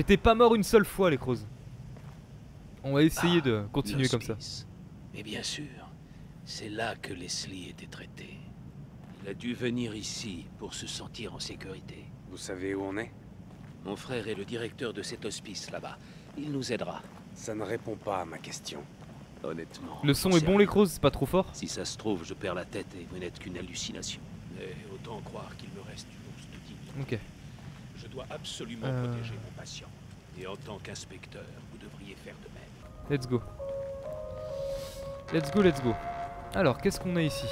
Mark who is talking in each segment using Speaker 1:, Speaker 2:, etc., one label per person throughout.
Speaker 1: J'étais pas mort une seule fois les crozes. On va essayer
Speaker 2: Ah,
Speaker 1: de continuer comme ça.
Speaker 2: Mais bien sûr, c'est là que Leslie était traité. Il a dû venir ici pour se sentir en sécurité.
Speaker 3: Vous savez où on est?
Speaker 2: Mon frère est le directeur de cet hospice là-bas. Il nous aidera.
Speaker 3: Ça ne répond pas à ma question.
Speaker 2: Honnêtement.
Speaker 1: Le son est bon les crozes, c'est pas trop fort?
Speaker 2: Si ça se trouve, je perds la tête et vous n'êtes qu'une hallucination. Mais autant croire qu'il me reste une once de dignité.
Speaker 1: Ok.
Speaker 2: Je dois absolument
Speaker 1: Euh.
Speaker 2: protéger mon patient. Et en tant qu'inspecteur, vous devriez faire de même.
Speaker 1: Let's go. Let's go, let's go. Alors, qu'est-ce qu'on a ici?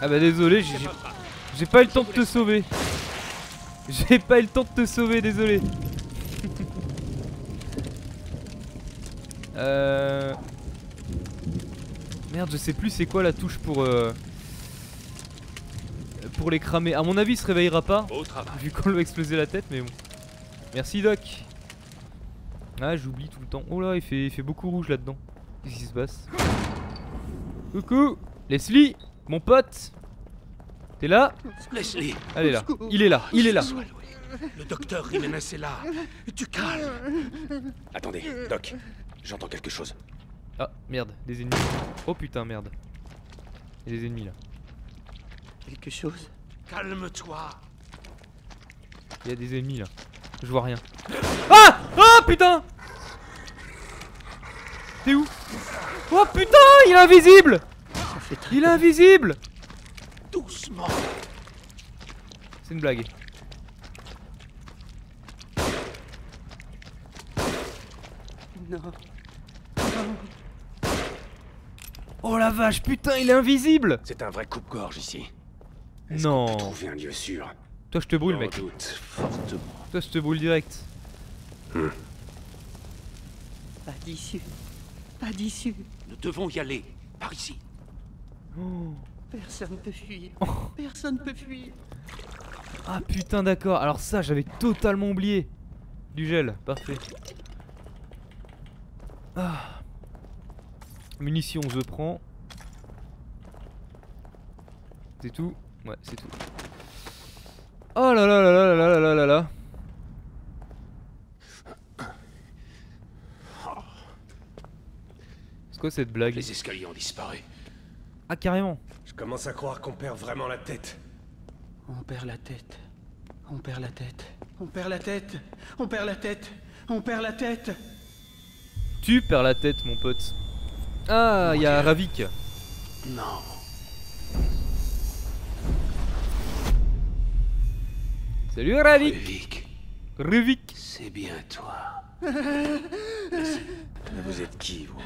Speaker 1: Ah bah désolé, j'ai pas eu le temps de te sauver. J'ai pas eu le temps de te sauver, désolé. euh... Merde, je sais plus c'est quoi la touche pour... Euh... Pour les cramer. À mon avis, il se réveillera pas.
Speaker 2: Au travail.
Speaker 1: Vu qu'on lui a explosé la tête, mais bon. Merci Doc. Ah, j'oublie tout le temps. Oh là, il fait, il fait beaucoup rouge là-dedans. Qu'est-ce qui se passe? Coucou Leslie Mon pote T'es là?
Speaker 2: Leslie,
Speaker 1: Allez là. Il est là, il est là.
Speaker 2: Le docteur Jiménez est là. Tu calmes.
Speaker 3: Attendez, Doc. J'entends quelque chose.
Speaker 1: Ah, merde, des ennemis. Oh putain, merde. Il y a des ennemis là.
Speaker 4: Quelque chose
Speaker 2: Calme-toi.
Speaker 1: Il y a des ennemis là. Je vois rien. Ah Ah putain T'es où? Oh putain Il est invisible
Speaker 4: Ça fait très
Speaker 1: Il est invisible
Speaker 2: Doucement.
Speaker 1: C'est une blague.
Speaker 4: Non.
Speaker 1: Oh la vache, putain, il est invisible
Speaker 3: C'est un vrai coupe-gorge ici.
Speaker 1: Non.
Speaker 3: Trouver un lieu sûr?
Speaker 1: Toi, je te brûle, mec.
Speaker 2: doute fortement.
Speaker 1: Toi, je te brûle direct.
Speaker 4: Pas d'issue. Pas d'issue.
Speaker 2: Nous devons y aller. Par ici.
Speaker 1: Oh.
Speaker 4: Personne ne peut fuir. Personne ne peut fuir.
Speaker 1: Ah putain, d'accord. Alors ça, j'avais totalement oublié. Du gel, parfait. Ah. Munitions, je prends. C'est tout? Ouais, c'est tout. Oh là là là là là là là là là. C'est quoi cette blague?
Speaker 2: Les escaliers ont disparu.
Speaker 1: Ah carrément
Speaker 3: Je commence à croire qu'on perd vraiment la tête.
Speaker 4: On perd la tête. On perd la tête. On perd la tête. On perd la tête. On perd la tête.
Speaker 1: Tu perds la tête mon pote. Ah, il y a Ravik.
Speaker 2: Non.
Speaker 1: Salut Ravik
Speaker 2: Vic,
Speaker 1: Ravik
Speaker 2: c'est bien toi.
Speaker 3: Mais vous êtes qui, vous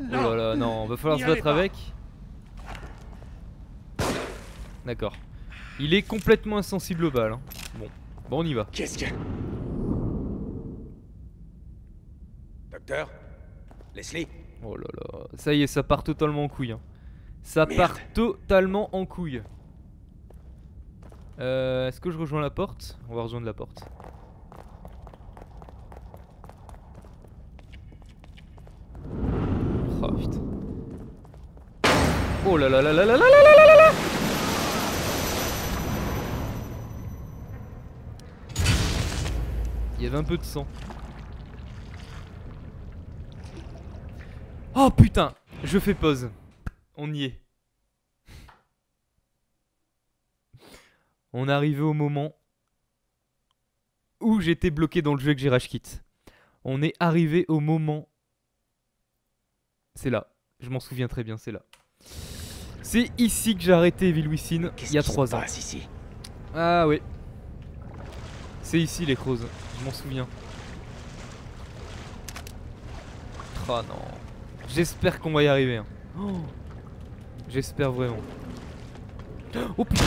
Speaker 1: Oh là là, non, va falloir se battre avec. D'accord. Il est complètement insensible aux balles. hein. Bon, bon, on y va.
Speaker 3: Qu'est-ce que... Docteur? Leslie?
Speaker 1: Oh là là, ça y est, ça part totalement en couille. hein. Ça
Speaker 3: Merde.
Speaker 1: part totalement en couille. Euh, Est-ce que je rejoins la porte On va rejoindre la porte. Oh putain. Oh là là là là là là là là là là Il y avait un peu de sang. Oh putain Je fais pause. On y est. On est arrivé au moment où j'étais bloqué dans le jeu avec j'ai rage. On est arrivé au moment. C'est là. Je m'en souviens très bien, c'est là. C'est ici que j'ai arrêté Within il y a
Speaker 3: Qu'est-ce qui se
Speaker 1: 3 ans.
Speaker 3: passe ici?
Speaker 1: Ah oui. C'est ici les crozes, je m'en souviens. Oh non. J'espère qu'on va y arriver. hein. Oh. J'espère vraiment. Oh putain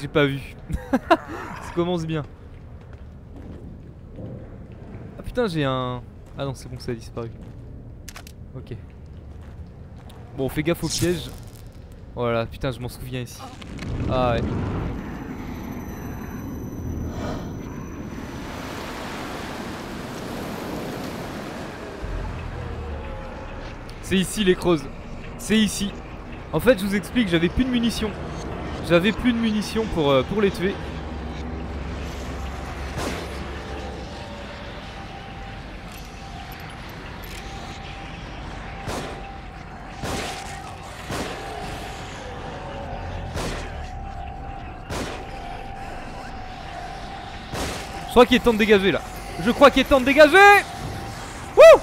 Speaker 1: J'ai pas vu. Ça commence bien. Ah putain j'ai un... Ah non c'est bon ça a disparu. Ok. Bon fais gaffe au piège. Voilà putain je m'en souviens ici. Ah ouais. C'est ici les creuses. C'est ici. En fait, je vous explique, j'avais plus de munitions. J'avais plus de munitions pour, euh, pour les tuer. Je crois qu'il est temps de dégager là. Je crois qu'il est temps de dégager Wouh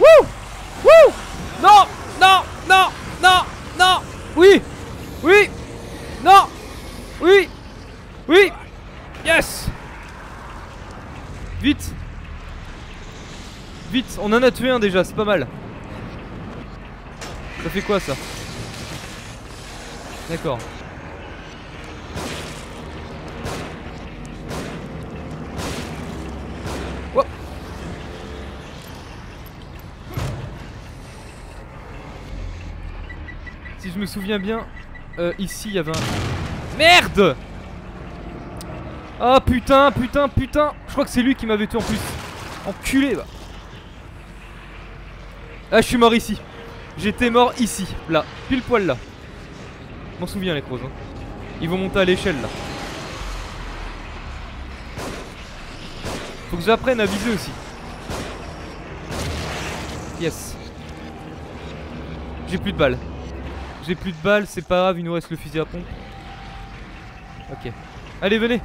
Speaker 1: Wouh Wouh Non Non Non Non Non Oui Oui Non Oui Oui Yes Vite Vite On en a tué un déjà, c'est pas mal. Ça fait quoi ça? D'accord. Wouah. Si je me souviens bien, euh, ici il y avait un... Merde Ah putain, putain, putain Je crois que c'est lui qui m'avait tué en plus. Enculé va Ah je suis mort ici. J'étais mort ici, là, pile poil là. Je m'en souviens les pros. Hein. Ils vont monter à l'échelle là. Faut que j'apprenne à viser aussi. Yes. J'ai plus de balles. J'ai plus de balles, c'est pas grave, il nous reste le fusil à pompe. Ok. Allez, venez.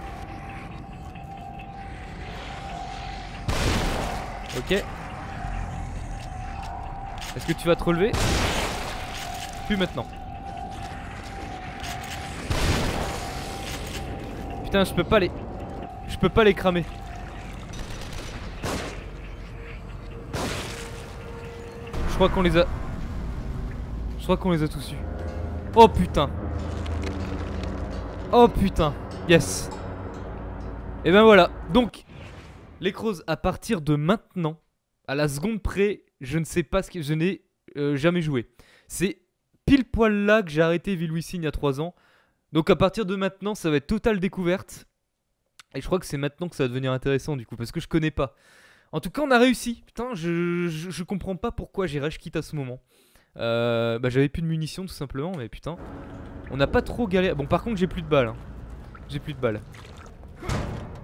Speaker 1: Ok. Est-ce que tu vas te relever? Plus maintenant. Putain, je peux pas les... Je peux pas les cramer. Je crois qu'on les a... Je crois qu'on les a tous eu. Oh putain. Oh putain. Yes. Et ben voilà. Donc, les crozes, à partir de maintenant, à la seconde près, je ne sais pas ce que je n'ai euh, jamais joué. C'est pile poil là que j'ai arrêté Villouissine il y a 3 ans. Donc à partir de maintenant, ça va être totale découverte. Et je crois que c'est maintenant que ça va devenir intéressant du coup, parce que je connais pas. En tout cas, on a réussi. Putain, je, je, comprends pas pourquoi j'ai rage quitte à ce moment. Euh, bah j'avais plus de munitions tout simplement, mais putain. On n'a pas trop galéré. Bon, par contre, j'ai plus de balles. hein. J'ai plus de balles.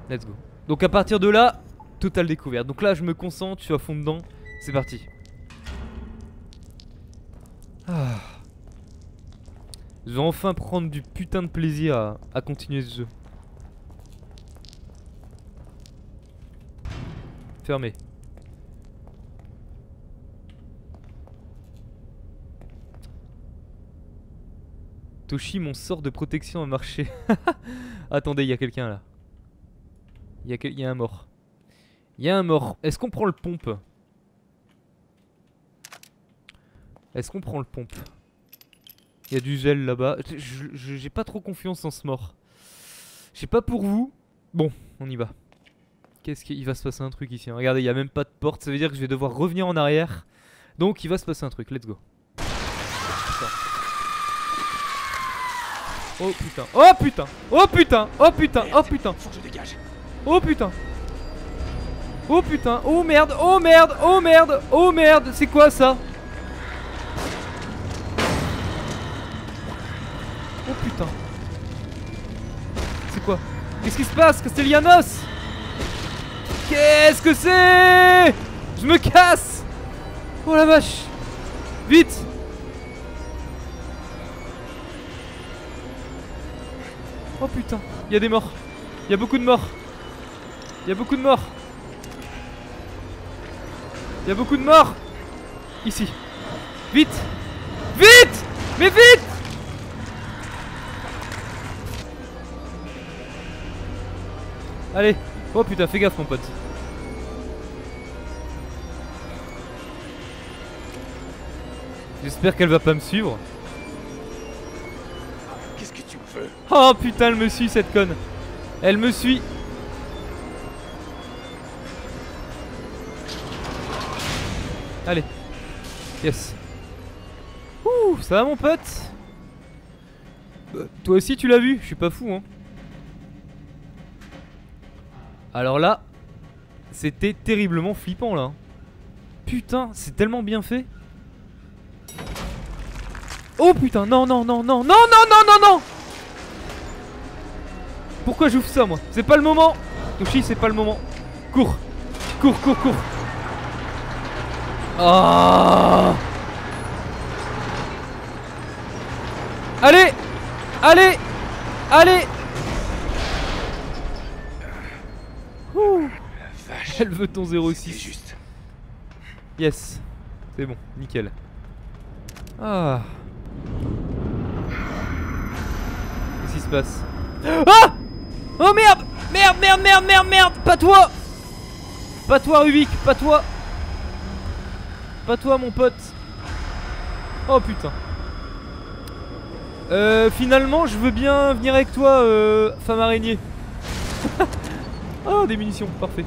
Speaker 1: Let's go. Donc à partir de là, totale découverte. Donc là, je me concentre, je suis à fond dedans. C'est parti. Ah. Je vais enfin prendre du putain de plaisir à, continuer ce jeu. Fermé. Toshi, mon sort de protection a marché. Attendez, il y a quelqu'un là. Il y a un mort. Il y a un mort. Est-ce qu'on prend le pompe? Est-ce qu'on prend le pompe Il y a du gel là-bas. J'ai pas trop confiance en ce mort. Je sais pas pour vous. Bon, on y va. Qu'est-ce qu'il va se passer un truc ici hein? Regardez, il y a même pas de porte. Ça veut dire que je vais devoir revenir en arrière. Donc il va se passer un truc. Let's go. Putain. Oh putain. Oh putain. Oh putain. Oh putain. Oh putain.
Speaker 3: Faut que je dégage.
Speaker 1: Oh putain Oh putain Oh merde Oh merde Oh merde Oh merde C'est quoi ça? Qu'est-ce qui se passe Castellanos? Qu'est-ce que c'est? Je me casse! Oh la vache! Vite! Oh putain Il y a des morts. Il y a beaucoup de morts. Il y a beaucoup de morts. Il y a beaucoup de morts. Ici. Vite. Vite! Mais vite Allez. Oh putain, fais gaffe mon pote. J'espère qu'elle va pas me suivre.
Speaker 3: Qu'est-ce que tu veux?
Speaker 1: Oh putain, elle me suit cette conne. Elle me suit. Allez. Yes. Ouh, ça va mon pote? Bah, Toi aussi tu l'as vu, je suis pas fou hein. Alors là, c'était terriblement flippant là. Putain, c'est tellement bien fait. Oh putain, non, non, non, non, non, non, non, non, non. Pourquoi j'ouvre ça, moi? C'est pas le moment. Toshi, c'est pas le moment. Cours. Cours, cours, cours. Ah. Allez. Allez. Allez Elle veut ton 06.
Speaker 3: juste.
Speaker 1: Yes. C'est bon, nickel. Ah. Qu'est-ce qui se passe? Ah Oh merde Merde, merde, merde, merde, merde Pas toi Pas toi Rubik, pas toi Pas toi mon pote Oh putain Euh, finalement, je veux bien venir avec toi, euh, femme araignée. oh, des munitions, parfait.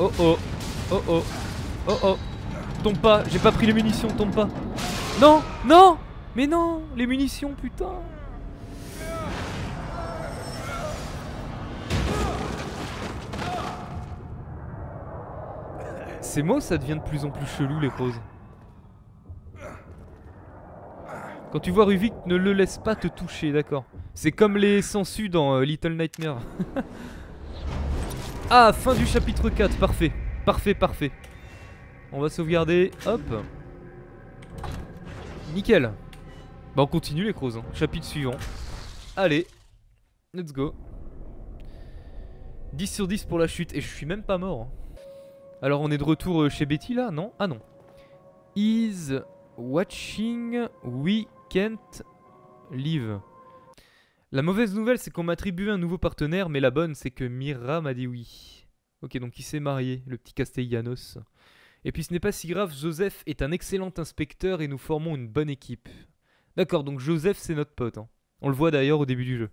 Speaker 1: Oh oh, oh oh, oh oh. Tombe pas, j'ai pas pris les munitions, tombe pas. Non, non, mais non, les munitions, putain. C'est moi ou ça devient de plus en plus chelou les roses Quand tu vois Ruvik, ne le laisse pas te toucher, d'accord. C'est comme les sangsues dans euh, Little Nightmare. ah, fin du chapitre 4, parfait. Parfait, parfait. On va sauvegarder, hop. Nickel. Bah on continue les crozes, hein. chapitre suivant. Allez, let's go. 10 sur 10 pour la chute, et je suis même pas mort. hein. Alors on est de retour euh, chez Betty là, non? Ah non. Is watching we can't live. La mauvaise nouvelle c'est qu'on m'a attribué un nouveau partenaire, mais la bonne c'est que Mira m'a dit oui. Ok donc il s'est marié, le petit Castellanos. Et puis ce n'est pas si grave, Joseph est un excellent inspecteur et nous formons une bonne équipe. D'accord, donc Joseph c'est notre pote. hein. On le voit d'ailleurs au début du jeu.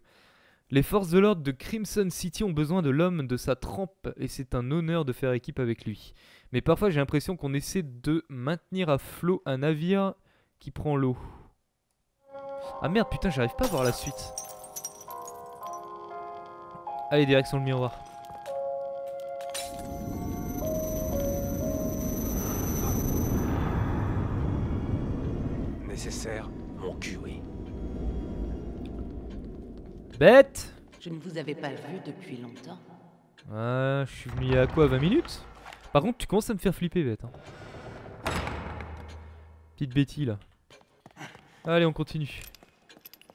Speaker 1: Les forces de l'ordre de Crimson City ont besoin de l'homme de sa trempe et c'est un honneur de faire équipe avec lui. Mais parfois j'ai l'impression qu'on essaie de maintenir à flot un navire qui prend l'eau. Ah merde putain j'arrive pas à voir la suite. Allez direction le miroir.
Speaker 3: Nécessaire Mon cul, oui.
Speaker 1: Bête
Speaker 5: Je ne vous avais pas vu depuis longtemps.
Speaker 1: Ah, je suis venu il y a quoi 20 minutes? Par contre tu commences à me faire flipper bête. hein. Petite bêtise là. Allez on continue.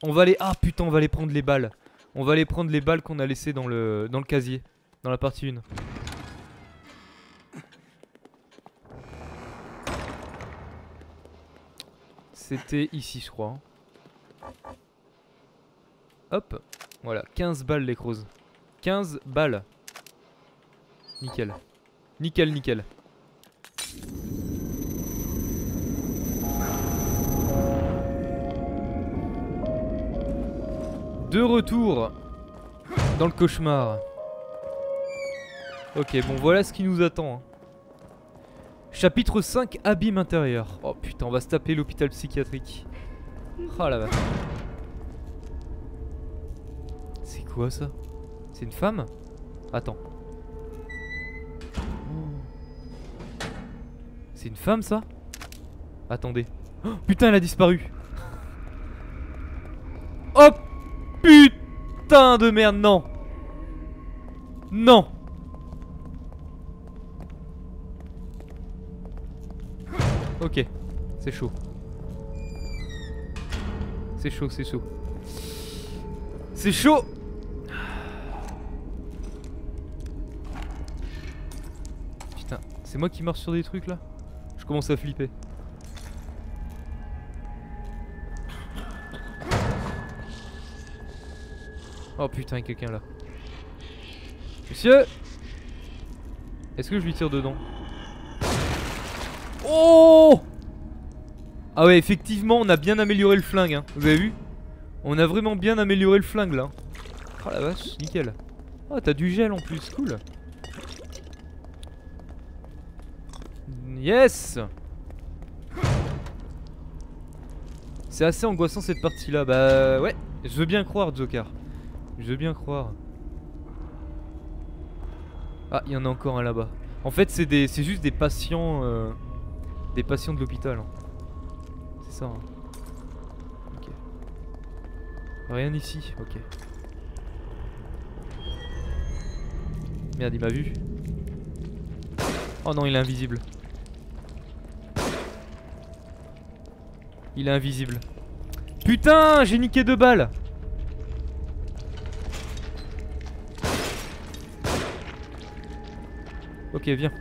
Speaker 1: On va aller... Ah putain on va aller prendre les balles. On va aller prendre les balles qu'on a laissées dans le, dans le casier. Dans la partie 1. C'était ici je crois. Hop. Voilà, 15 balles les crozes. 15 balles. Nickel. Nickel, nickel. De retour dans le cauchemar. Ok, bon voilà ce qui nous attend. hein. Chapitre 5, abîme intérieur. Oh putain, on va se taper l'hôpital psychiatrique. Oh la vache. C'est quoi ça? C'est une femme? Attends. C'est une femme ça? Attendez. Oh, putain, elle a disparu. Oh putain de merde, non. Non. Ok, c'est chaud. C'est chaud, c'est chaud. C'est chaud Putain, c'est moi qui marche sur des trucs là? Je commence à flipper. Oh putain, il quelqu'un là. Monsieur Est-ce que je lui tire dedans Oh Ah ouais, effectivement, on a bien amélioré le flingue, hein. Vous avez vu On a vraiment bien amélioré le flingue là. Oh la vache, nickel. Oh, t'as du gel en plus, cool. Yes C'est assez angoissant cette partie là. Bah ouais, je veux bien croire, Joker. Je veux bien croire. Ah, il y en a encore un là-bas. En fait, c'est juste des patients, euh, Des patients de l'hôpital. hein. C'est ça. hein. Ok. Rien ici, ok. Merde, il m'a vu. Oh non, il est invisible. Il est invisible. Putain, j'ai niqué deux balles. Ok, viens.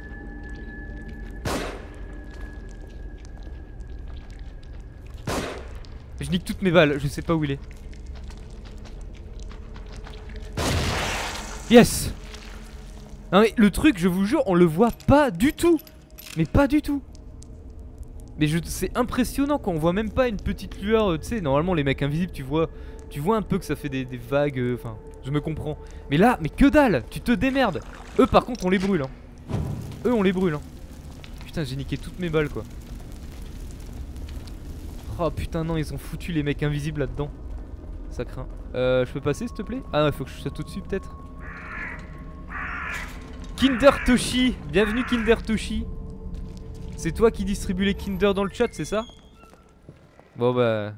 Speaker 1: Je nique toutes mes balles, je sais pas où il est. Yes Non mais le truc, je vous jure, on le voit pas du tout Mais pas du tout Mais c'est impressionnant quand on voit même pas une petite lueur, euh, tu sais, normalement les mecs invisibles, tu vois, tu vois un peu que ça fait des, des vagues, euh, enfin, je me comprends. Mais là, mais que dalle Tu te démerdes Eux par contre, on les brûle, hein. Eux, on les brûle, hein. Putain, j'ai niqué toutes mes balles, quoi. Oh putain, non, ils ont foutu les mecs invisibles là-dedans. Ça craint. Euh, je peux passer, s'il te plaît? Ah, il faut que je sois tout dessus, peut-être Kinder Toshi Bienvenue, Kinder Toshi C'est toi qui distribue les Kinder dans le chat, c'est ça? Bon, bah...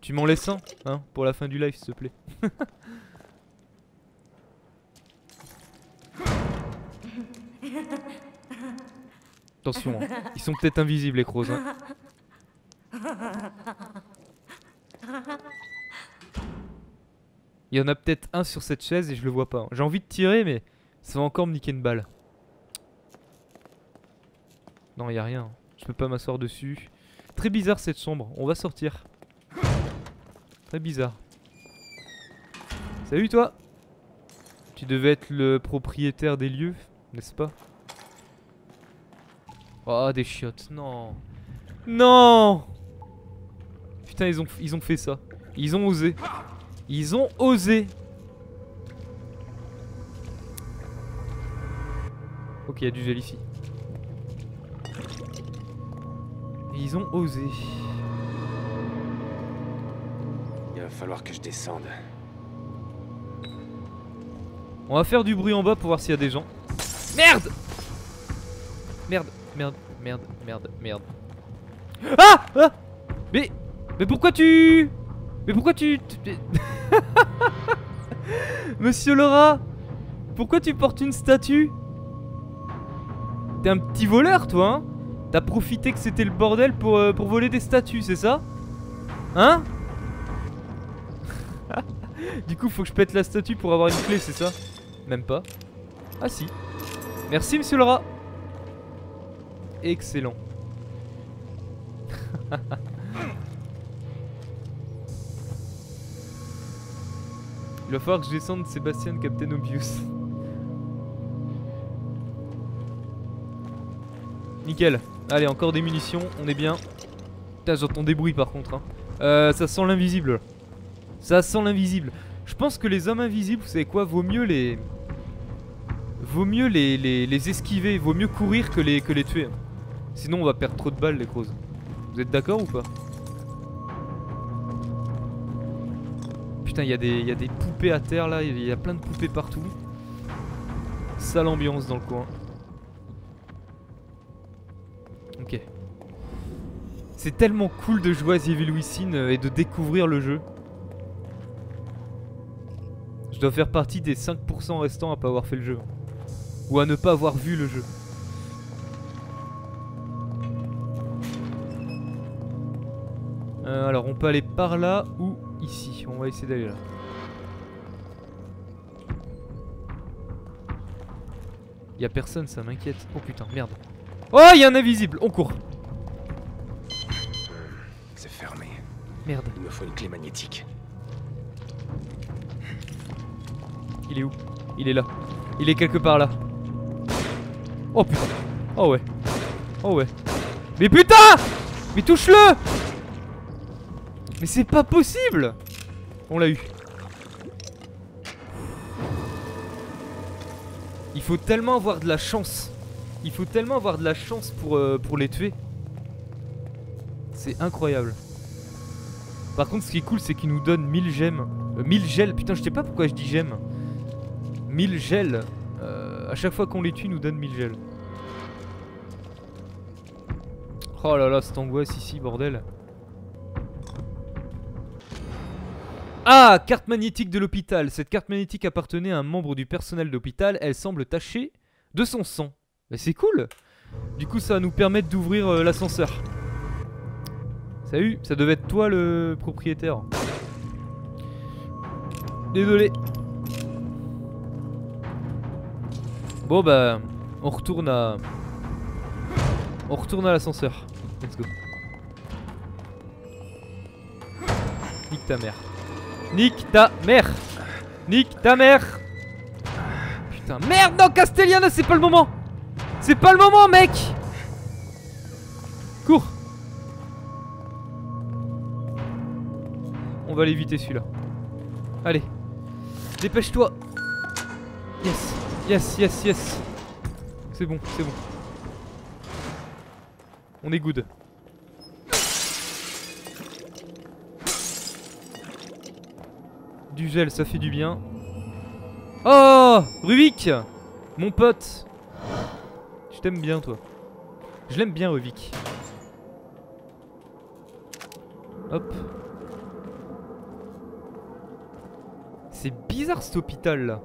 Speaker 1: Tu m'en laisses un, hein, pour la fin du live, s'il te plaît. Attention, hein. ils sont peut-être invisibles les crocs. Hein. Il y en a peut-être un sur cette chaise et je le vois pas. J'ai envie de tirer mais ça va encore me niquer une balle. Non, il a rien. Je peux pas m'asseoir dessus. Très bizarre cette chambre. On va sortir. Très bizarre. Salut toi Tu devais être le propriétaire des lieux, n'est-ce pas? Oh, des chiottes. Non. Non Putain, ils ont, ils ont fait ça. Ils ont osé. Ils ont osé. Ok, il y a du gel ici. Ils ont osé.
Speaker 3: Il va falloir que je descende.
Speaker 1: On va faire du bruit en bas pour voir s'il y a des gens. Merde Merde, merde, merde, merde, merde. Ah, ah Mais mais pourquoi tu Mais pourquoi tu, Monsieur Laura Pourquoi tu portes une statue? T'es un petit voleur toi hein? T'as profité que c'était le bordel pour, euh, pour voler des statues, c'est ça? Hein? Du coup faut que je pète la statue pour avoir une clé, c'est ça? Même pas. Ah si. Merci monsieur Laura. Excellent. Il va falloir que je descende Sébastien Captain Obvious. Nickel. Allez, encore des munitions, on est bien. Putain, j'entends des bruits par contre. hein. Euh, ça sent l'invisible. Ça sent l'invisible. Je pense que les hommes invisibles, vous savez quoi, vaut mieux les... Vaut mieux les, les, les esquiver, vaut mieux courir que les, que les tuer. Sinon on va perdre trop de balles les crozes. Vous êtes d'accord ou pas Putain, il y, a des- y des poupées à terre là, il y a plein de poupées partout. Sale ambiance dans le coin. Ok. C'est tellement cool de jouer à The euh, et de découvrir le jeu. Je dois faire partie des 5% restants à pas avoir fait le jeu. Ou à ne pas avoir vu le jeu. Euh, alors on peut aller par là ou ici. On va essayer d'aller là. Y a personne, ça m'inquiète. Oh putain, merde. Oh, y a un invisible. On court.
Speaker 3: C'est fermé.
Speaker 1: Merde.
Speaker 3: Il me faut une clé magnétique.
Speaker 1: Il est où? Il est là. Il est quelque part là. Oh putain. Oh ouais. Oh ouais. Mais putain Mais touche-le Mais c'est pas possible On l'a eu. Il faut tellement avoir de la chance. Il faut tellement avoir de la chance pour, euh, les tuer. C'est incroyable. Par contre, ce qui est cool, c'est qu'il nous donne 1000 gemmes. Euh, 1000 gels, putain, je sais pas pourquoi je dis gemmes. 1000 gels. Euh, à chaque fois qu'on les tue, ils nous donne 1000 gels. Oh là là, cette angoisse ici, bordel. Ah, carte magnétique de l'hôpital. Cette carte magnétique appartenait à un membre du personnel d'hôpital. Elle semble tachée de son sang. Mais c'est cool. Du coup, ça va nous permettre d'ouvrir euh, l'ascenseur. Salut, ça devait être toi le propriétaire. Désolé. Bon bah, on retourne à... On retourne à l'ascenseur. Let's go. Nique ta mère. Nique ta mère Nique ta mère Putain, merde, non, Castellana, c'est pas le moment C'est pas le moment, mec Cours On va l'éviter celui-là. Allez. Dépêche-toi Yes Yes, yes, yes C'est bon, c'est bon. On est good. Du gel, ça fait du bien. Oh Ruvik Mon pote Je t'aime bien, toi. Je l'aime bien, Ruvik. Hop. C'est bizarre cet hôpital là.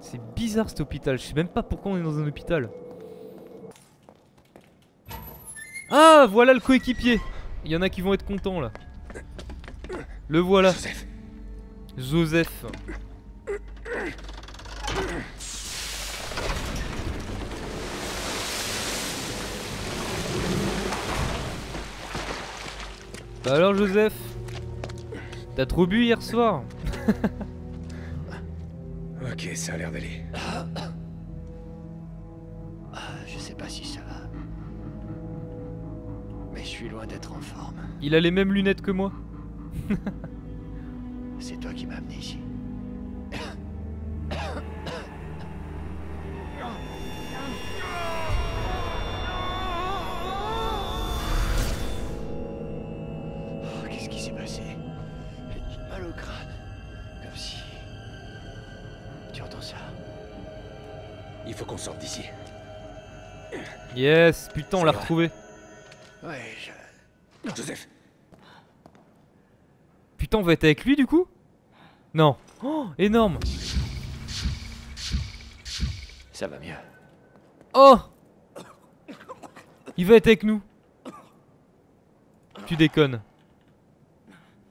Speaker 1: C'est bizarre cet hôpital. Je sais même pas pourquoi on est dans un hôpital. Ah, voilà le coéquipier. Il y en a qui vont être contents là. Le voilà.
Speaker 3: Joseph.
Speaker 1: Bah alors Joseph T'as trop bu hier soir
Speaker 3: ok, ça a l'air d'aller.
Speaker 6: Je sais pas si ça va. Mais je suis loin d'être en forme.
Speaker 1: Il a les mêmes lunettes que moi
Speaker 6: C'est toi qui m'as amené ici. Oh, Qu'est-ce qui s'est passé? J'ai mal au crâne. Comme si... Tu entends ça
Speaker 3: Il faut qu'on sorte d'ici.
Speaker 1: Yes, putain on l'a retrouvé
Speaker 6: Ouais, je...
Speaker 3: Joseph,
Speaker 1: Putain on va être avec lui du coup? Non. Oh énorme.
Speaker 6: Ça va mieux.
Speaker 1: Oh. Il va être avec nous. Tu déconnes.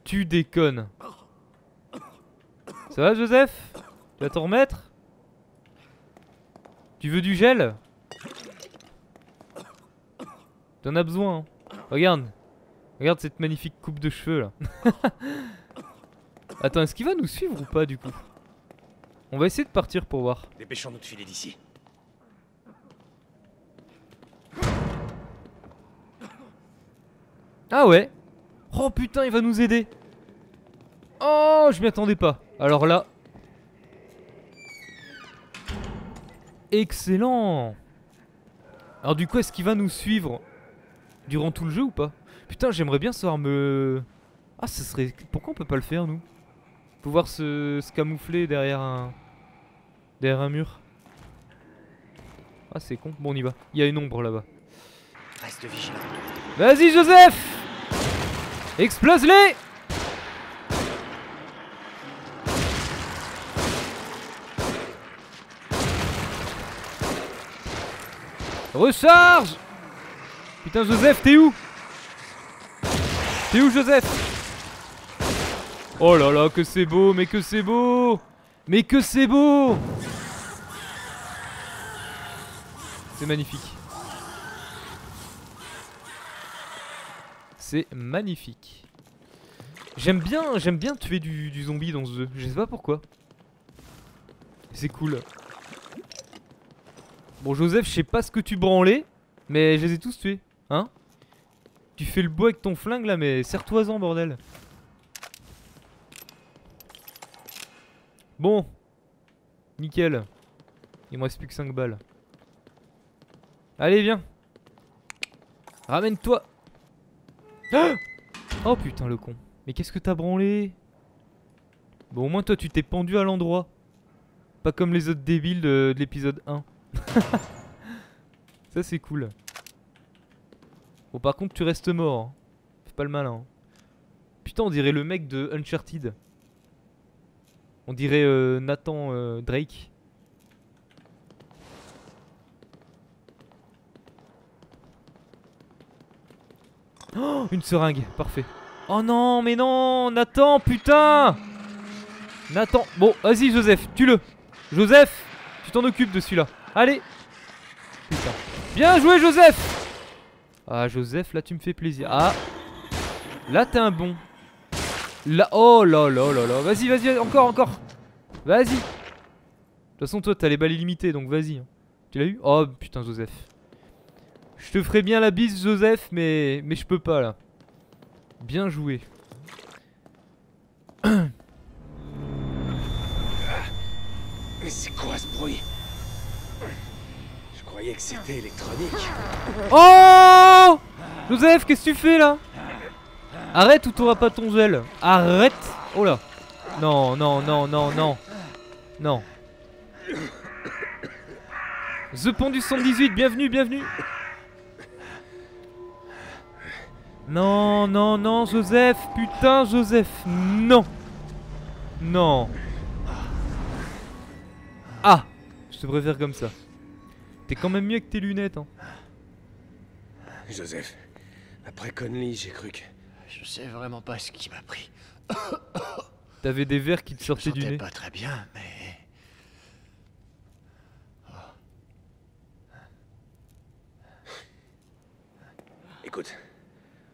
Speaker 1: Tu déconnes. Ça va Joseph? Tu vas t'en remettre? Tu veux du gel? T'en as besoin hein. Regarde. Regarde cette magnifique coupe de cheveux là Attends est-ce qu'il va nous suivre ou pas du coup? On va essayer de partir pour voir.
Speaker 3: Dépêchons-nous de filer d'ici.
Speaker 1: Ah ouais? Oh putain, il va nous aider. Oh, je m'y attendais pas. Alors là... Excellent. Alors du coup, est-ce qu'il va nous suivre durant tout le jeu ou pas? Putain, j'aimerais bien savoir me... Ah, ce serait... Pourquoi on peut pas le faire, nous? Pouvoir se, se camoufler derrière un... Derrière un mur. Ah, c'est con. Bon, on y va. Il y a une ombre là-bas.
Speaker 6: Reste vigilant.
Speaker 1: Vas-y Joseph Explose-les Recharge Putain Joseph, t'es où? T'es où Joseph? Oh là là, que c'est beau, mais que c'est beau Mais que c'est beau C'est magnifique. C'est magnifique. J'aime bien, j'aime bien tuer du, zombie dans ce jeu. Je sais pas pourquoi. C'est cool. Bon Joseph, je sais pas ce que tu branlais, mais je les ai tous tués, hein? Tu fais le beau avec ton flingue là, mais serre-toi-en bordel. Bon, nickel. Il me reste plus que 5 balles. Allez, viens. Ramène-toi. Oh putain, le con. Mais qu'est-ce que t'as branlé? Bon, au moins, toi, tu t'es pendu à l'endroit. Pas comme les autres débiles de, de l'épisode 1. Ça, c'est cool. Bon, par contre, tu restes mort. hein. Fais pas le malin. hein. Putain, on dirait le mec de Uncharted. On dirait euh, Nathan euh, Drake. Oh, une seringue, parfait. Oh non, mais non, Nathan, putain Nathan, bon, vas-y Joseph, tue-le. Joseph, tu t'en occupes de celui-là. Allez. Putain. Bien joué Joseph Ah Joseph, là tu me fais plaisir. Ah. Là t'es un bon. Là, oh là là là là. Vas-y, vas-y, encore, encore. Vas-y. De toute façon, toi t'as les balles illimitées, donc vas-y. hein. Tu l'as eu? Oh putain Joseph. Je te ferai bien la bise Joseph, mais mais je peux pas là. Bien joué.
Speaker 3: Mais c'est quoi ce bruit? Je croyais que c'était électronique.
Speaker 1: Oh Joseph, qu'est-ce que tu fais là? Arrête ou t'auras pas ton gel. Arrête Oh là Non, non, non, non, non. Non. The Pont du 118, bienvenue, bienvenue. Non, non, non, Joseph, putain, Joseph, non. Non. Ah Je te préfère comme ça. T'es quand même mieux que tes lunettes, hein.
Speaker 3: Joseph, après Conley, j'ai cru que.
Speaker 6: Je sais vraiment pas ce qui m'a pris.
Speaker 1: T'avais des verres qui te sortaient du nez.
Speaker 6: pas très bien, mais...
Speaker 3: Écoute,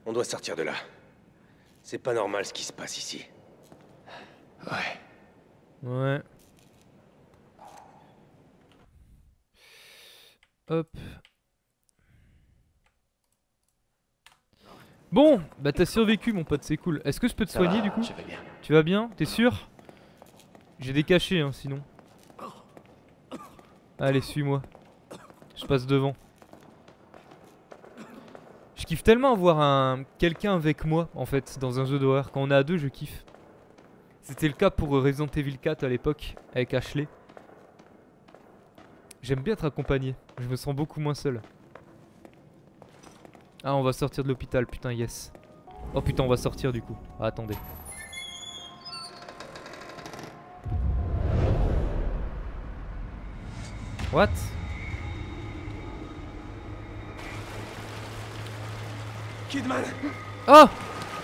Speaker 3: on doit sortir de là. C'est pas normal ce qui se passe ici.
Speaker 6: Ouais.
Speaker 1: Ouais. Hop. Bon, bah t'as survécu mon pote, c'est cool. Est-ce que je peux te
Speaker 6: Ça
Speaker 1: soigner
Speaker 6: va,
Speaker 1: du coup
Speaker 6: Je vais bien.
Speaker 1: Tu vas bien T'es sûr J'ai des cachets hein, sinon. Allez, suis-moi. Je passe devant. Je kiffe tellement avoir un quelqu'un avec moi en fait dans un jeu d'horreur. Quand on est à deux, je kiffe. C'était le cas pour Resident Evil 4 à l'époque avec Ashley. J'aime bien être accompagné. Je me sens beaucoup moins seul. Ah, on va sortir de l'hôpital, putain, yes. Oh putain, on va sortir du coup. Ah, attendez. What?
Speaker 3: Kidman
Speaker 1: Oh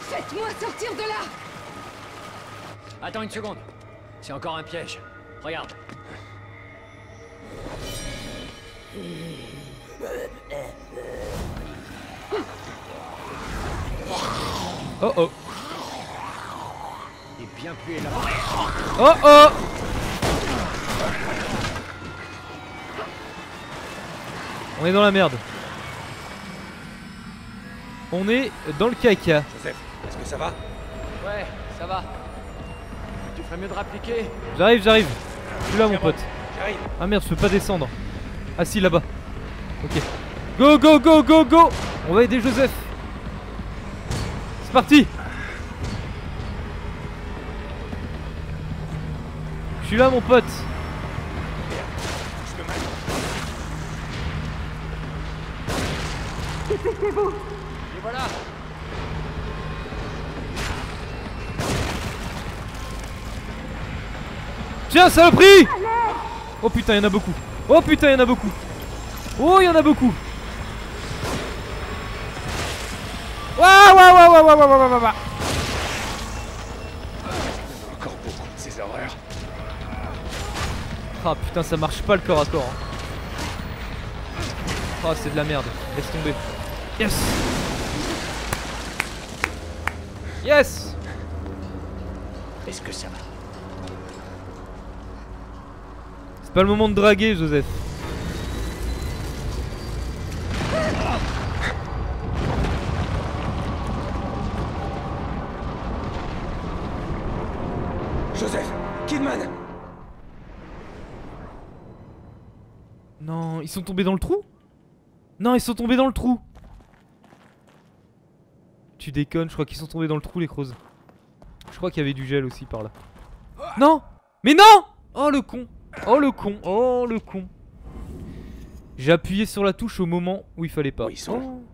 Speaker 7: Faites-moi sortir de là
Speaker 6: Attends une seconde. C'est encore un piège. Regarde.
Speaker 1: Oh oh
Speaker 6: Il est bien plus là.
Speaker 1: Oh oh On est dans la merde. On est dans le caca.
Speaker 3: Joseph, est-ce que ça va?
Speaker 6: Ouais, ça va. Tu ferais mieux de rappliquer.
Speaker 1: J'arrive, j'arrive. Je suis là mon pote.
Speaker 3: J'arrive.
Speaker 1: Ah merde, je peux pas descendre. Ah si, là-bas. Ok. Go, go, go, go, go On va aider Joseph. C'est parti Je suis là mon pote.
Speaker 3: Mal.
Speaker 6: Et voilà.
Speaker 1: Tiens, saloperie Oh putain, il y en a beaucoup. Oh putain, il y en a beaucoup. Oh, il y en a beaucoup. Waouh, waouh, waouh, waouh, waouh, waouh, waouh.
Speaker 3: Encore beaucoup de ces horreurs.
Speaker 1: Ah putain, ça marche pas le corps à corps. hein. Oh, c'est de la merde. Laisse tomber. Yes Yes
Speaker 6: Est-ce que ça va?
Speaker 1: C'est pas le moment de draguer. Joseph sont tombés dans le trou? Non, ils sont tombés dans le trou Tu déconnes, je crois qu'ils sont tombés dans le trou, les crozes. Je crois qu'il y avait du gel aussi par là. Non Mais non Oh le con Oh le con Oh le con J'ai appuyé sur la touche au moment où il fallait pas.
Speaker 3: Ils sont?
Speaker 1: Oh.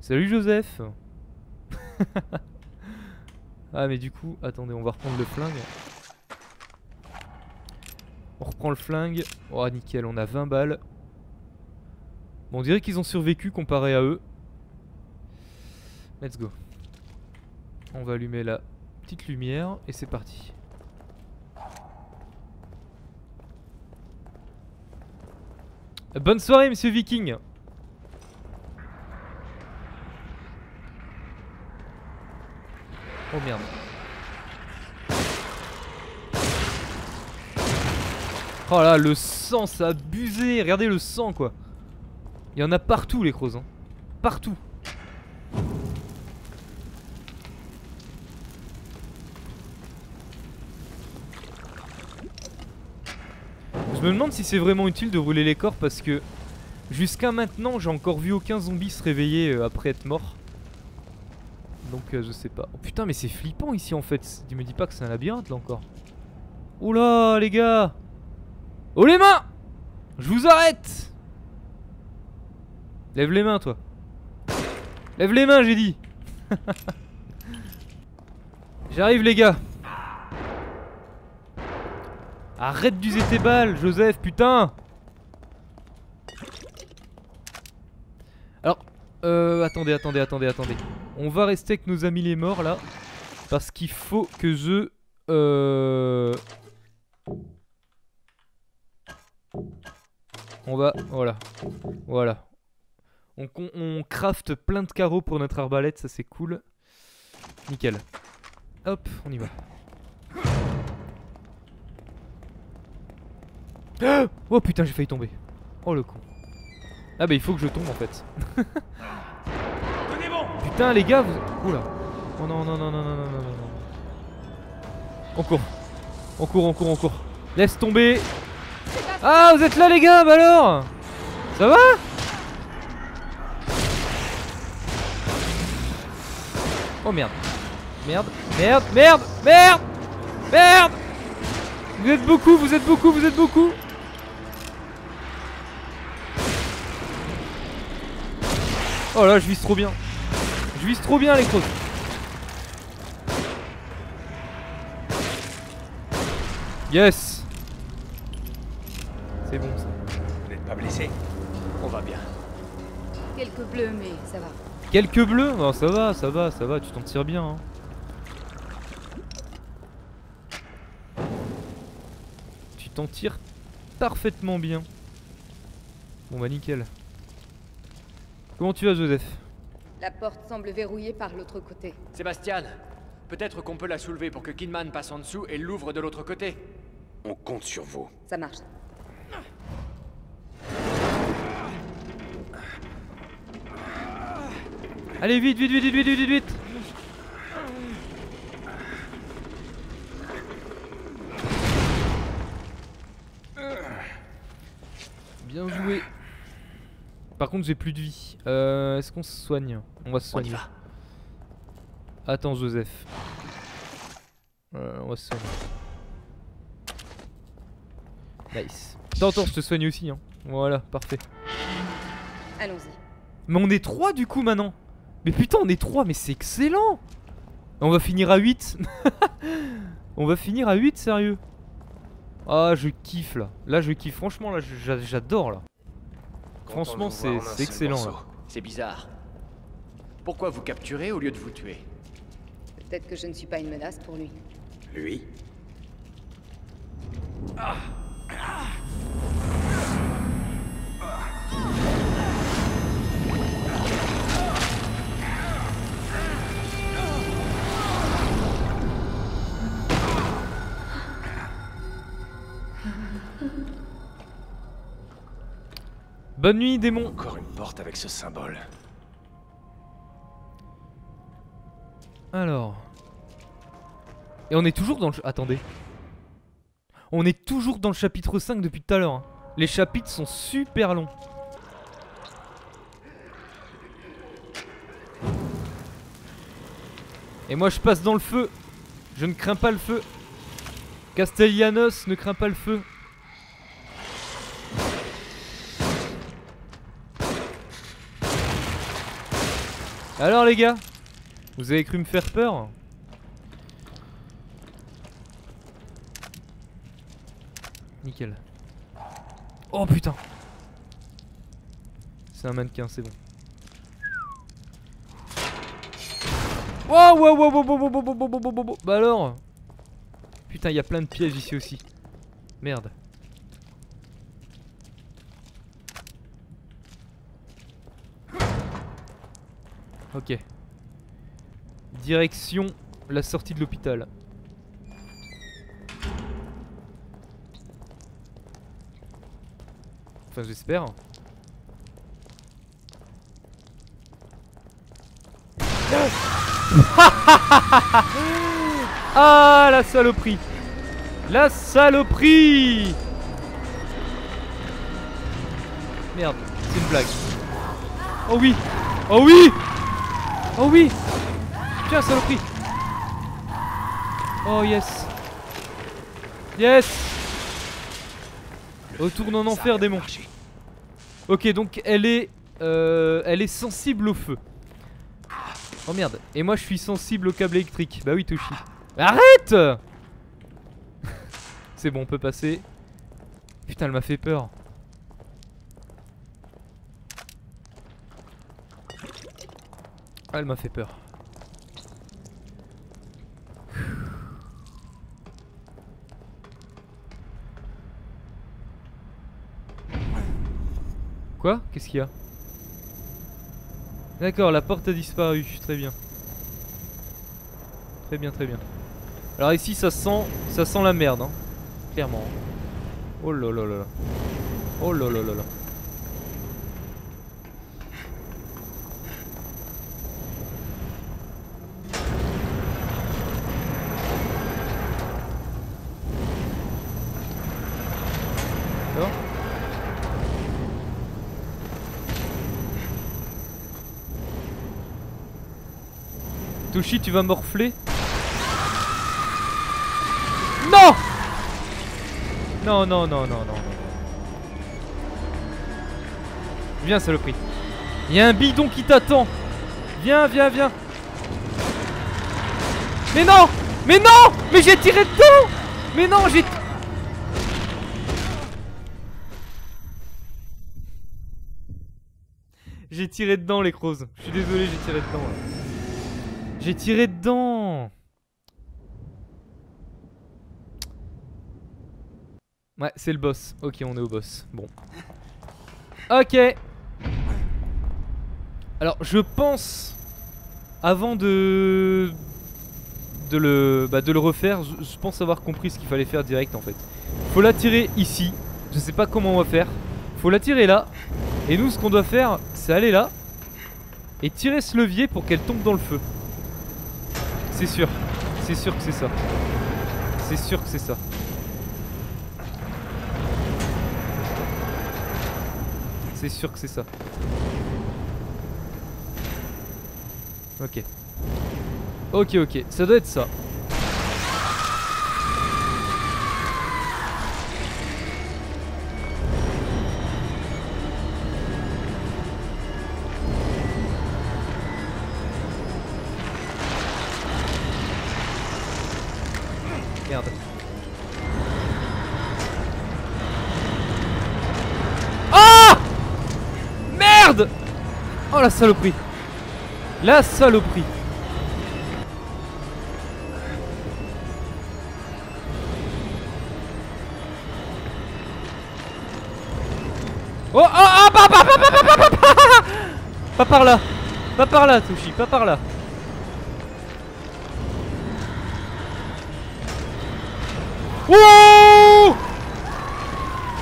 Speaker 1: Salut Joseph Ah mais du coup, attendez, on va reprendre le flingue. On reprend le flingue. Oh nickel, on a 20 balles. On dirait qu'ils ont survécu comparé à eux. Let's go. On va allumer la petite lumière et c'est parti. Bonne soirée, monsieur Viking. Oh merde. Oh là, le sang, ça abusé. Regardez le sang, quoi. Il y en a partout, les crocs. Hein. Partout. Je me demande si c'est vraiment utile de brûler les corps parce que jusqu'à maintenant, j'ai encore vu aucun zombie se réveiller euh, après être mort. Donc euh, je sais pas. Oh putain, mais c'est flippant ici en fait. Tu me dis pas que c'est un labyrinthe là encore. Oula, les gars Oh les mains Je vous arrête Lève les mains toi. Lève les mains, j'ai dit. J'arrive les gars. Arrête d'user tes balles, Joseph, putain Alors, euh, attendez, attendez, attendez, attendez. On va rester avec nos amis les morts, là. Parce qu'il faut que je... Euh... On va... Voilà. Voilà. On, on, on crafte plein de carreaux pour notre arbalète, ça c'est cool. Nickel. Hop, on y va. Oh putain, j'ai failli tomber. Oh le con. Ah bah il faut que je tombe en fait. Putain les gars, vous... Oula. Oh non, non, non, non, non, non, non, non. On court. On court, on court, on court. Laisse tomber. Ah, vous êtes là les gars, bah alors? Ça va? Oh merde. Merde, merde, merde, merde Merde Vous êtes beaucoup, vous êtes beaucoup, vous êtes beaucoup Oh là, je vise trop bien. Je vise trop bien les crocs. Yes
Speaker 5: Quelques bleus
Speaker 1: Non, ça va, ça va, ça va, tu t'en tires bien. Hein. Tu t'en tires parfaitement bien. Bon bah nickel. Comment tu vas Joseph?
Speaker 5: La porte semble verrouillée par l'autre côté.
Speaker 6: Sébastien, peut-être qu'on peut la soulever pour que Kidman passe en dessous et l'ouvre de l'autre côté.
Speaker 3: On compte sur vous.
Speaker 5: Ça marche.
Speaker 1: Allez vite, vite, vite, vite, vite, vite, vite Bien joué. Par contre, j'ai plus de vie. Euh, Est-ce qu'on se soigne? On va se
Speaker 6: On y
Speaker 1: soigner.
Speaker 6: va.
Speaker 1: Attends, Joseph. Euh, on va se soigner. Nice. Attends, attends, je te soigne aussi. Hein. Voilà, parfait.
Speaker 5: Allons-y.
Speaker 1: Mais on est 3 du coup maintenant. Mais putain, on est 3, mais c'est excellent. On va finir à 8. on va finir à 8, sérieux. Ah, je kiffe là. Là, je kiffe. Franchement, là, j'a- j'adore là. Franchement, c'est- excellent,
Speaker 3: morceau.
Speaker 1: là.
Speaker 6: C'est bizarre. Pourquoi vous capturez au lieu de vous tuer?
Speaker 5: Peut-être que je ne suis pas une menace pour lui.
Speaker 3: Lui?
Speaker 1: Bonne nuit, démon.
Speaker 3: Encore une porte avec ce symbole.
Speaker 1: Alors. Et on est toujours dans le... Attendez. On est toujours dans le chapitre 5 depuis tout à l'heure. hein. Les chapitres sont super longs. Et moi je passe dans le feu. Je ne crains pas le feu. Castellanos ne craint pas le feu. Alors les gars Vous avez cru me faire peur Nickel. Oh putain C'est un mannequin, c'est bon. Wow, wow, wow, wow, wow, wow, wow, wow, wow, wow, wow. Bah alors? Putain, il y a plein de pièges ici aussi. Merde. Ok. Direction la sortie de l'hôpital. Enfin, j'espère. ah, la saloperie La saloperie Merde, c'est une blague. Oh oui Oh oui Oh oui Tiens, saloperie Oh yes Yes Retourne en enfer, démon. Ok, donc elle est, euh, elle est sensible au feu. Oh merde. Et moi, je suis sensible au câble électrique. Bah oui, Toshi. Arrête C'est bon, on peut passer. Putain, elle m'a fait peur. Ah, elle m'a fait peur. Quoi? Qu'est-ce qu'il y a? D'accord, la porte a disparu, très bien. Très bien, très bien. Alors ici, ça sent, ça sent la merde, hein. clairement. Oh là là là là. Oh là là là là. D'accord Toshi, tu vas morfler Non Non, non, non, non, non. Viens, saloperie. Il y a un bidon qui t'attend. Viens, viens, viens. Mais non Mais non Mais j'ai tiré dedans Mais non, j'ai... J'ai tiré dedans les crozes. Je suis désolé, j'ai tiré dedans. J'ai tiré dedans Ouais, c'est le boss. Ok, on est au boss. Bon. Ok. Alors, je pense, avant de de le, bah, de le refaire, je, pense avoir compris ce qu'il fallait faire direct en fait. Faut l'attirer ici. Je sais pas comment on va faire. Faut l'attirer là. Et nous, ce qu'on doit faire, c'est aller là et tirer ce levier pour qu'elle tombe dans le feu. C'est sûr. C'est sûr que c'est ça. C'est sûr que c'est ça. C'est sûr que c'est ça. Ok. Ok, ok. Ça doit être ça. saloperie. La saloperie. Oh oh oh bah, bah, bah, pas, par là. Pas par là Sushi, pas par là. Wouh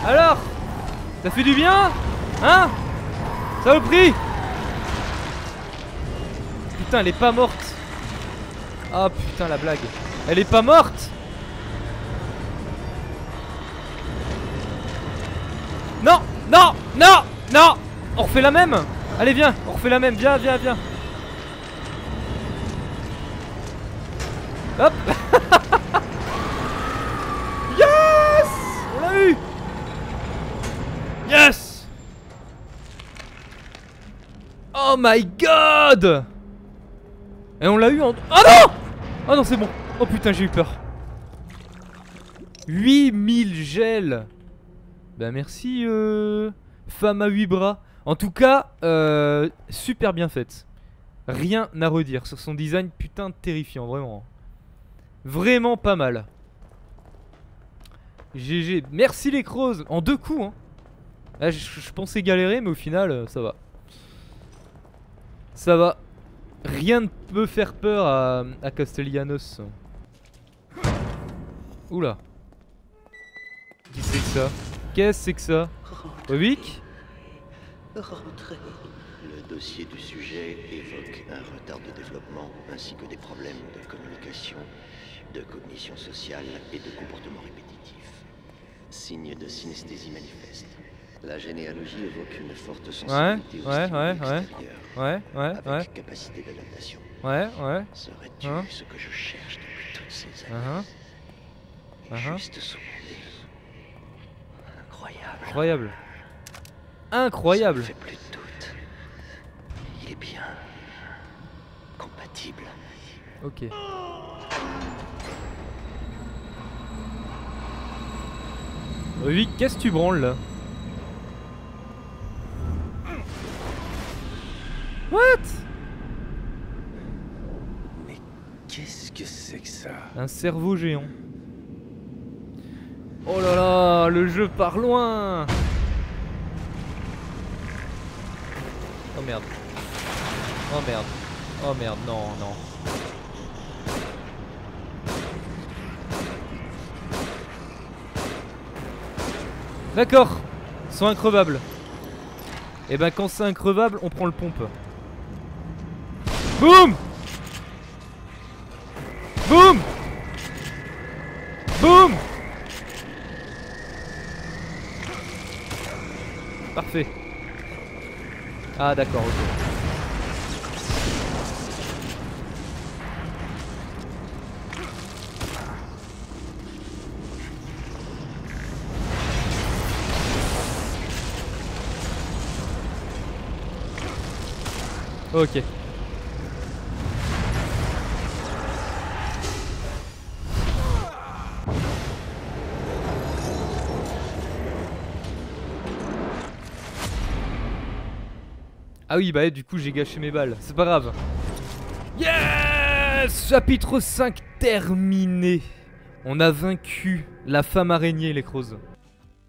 Speaker 1: Alors Ça fait du bien Hein? Saloperie. Elle est pas morte. Ah putain, la blague. Elle est pas morte. Non Non Non Non. On refait la même. Allez, viens On refait la même. Viens, viens, viens. Hop. Yes! On l'a eu. Yes! Oh my god Et on l'a eu en... Ah non Oh non c'est bon. Oh putain j'ai eu peur. 8000 gels. Bah merci euh... Femme à 8 bras. En tout cas euh... Super bien faite Rien à redire sur son design putain terrifiant vraiment. Vraiment pas mal. GG Merci les crozes En deux coups hein. Là je, je pensais galérer mais au final euh, ça va. Ça va Rien ne peut faire peur à, à Castellanos. Oula. Qui c'est que ça? Qu'est-ce que c'est que ça?
Speaker 4: Rentrez.
Speaker 6: Le dossier du sujet évoque un retard de développement ainsi que des problèmes de communication, de cognition sociale et de comportement répétitif. Signe de synesthésie manifeste. La généalogie évoque une forte sensibilité au
Speaker 1: ouais,
Speaker 6: stimuli
Speaker 1: ouais, ouais.
Speaker 6: extérieur,
Speaker 1: Ouais, ouais,
Speaker 6: avec
Speaker 1: ouais,
Speaker 6: capacité d'adaptation.
Speaker 1: ouais, ouais.
Speaker 6: Serais-tu
Speaker 1: Hein
Speaker 6: ce que je cherche depuis toutes ces
Speaker 1: Uh
Speaker 6: années
Speaker 1: -huh. Uh-huh.
Speaker 6: Juste sous mon nez. Incroyable.
Speaker 1: Incroyable.
Speaker 6: Ça me
Speaker 1: Incroyable.
Speaker 6: fait plus de doute. Il est bien compatible.
Speaker 1: Ok. Obic, qu'est-ce que tu branles là? What?
Speaker 3: Mais qu'est-ce que c'est que ça?
Speaker 1: Un cerveau géant. Oh là là, le jeu part loin Oh merde. Oh merde. Oh merde, non, non. D'accord, ils sont increvables. Et ben quand c'est increvable, on prend le pompe. Boum Boum Boum Parfait. Ah d'accord, ok. Ok. Ah oui, bah du coup j'ai gâché mes balles. C'est pas grave. Yes Chapitre 5 terminé. On a vaincu la femme araignée, les crozes.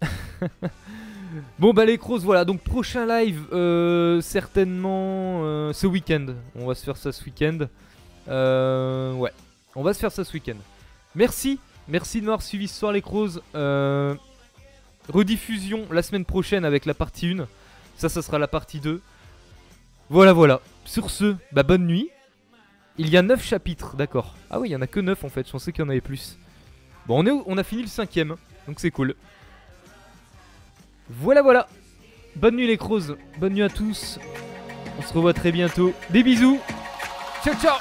Speaker 1: bon bah les crozes, voilà. Donc prochain live, euh, certainement euh, ce week-end. On va se faire ça ce week-end. Euh, ouais, on va se faire ça ce week-end. Merci, merci de m'avoir suivi ce soir les. Euh, rediffusion la semaine prochaine avec la partie 1. Ça, ça sera la partie 2. Voilà, voilà. Sur ce, bah bonne nuit. Il y a 9 chapitres, d'accord. Ah oui, il y en a que 9 en fait, je pensais qu'il y en avait plus. Bon, on, est, au- on a fini le cinquième, donc c'est cool. Voilà, voilà. Bonne nuit les crozes, bonne nuit à tous. On se revoit très bientôt. Des bisous. Ciao, ciao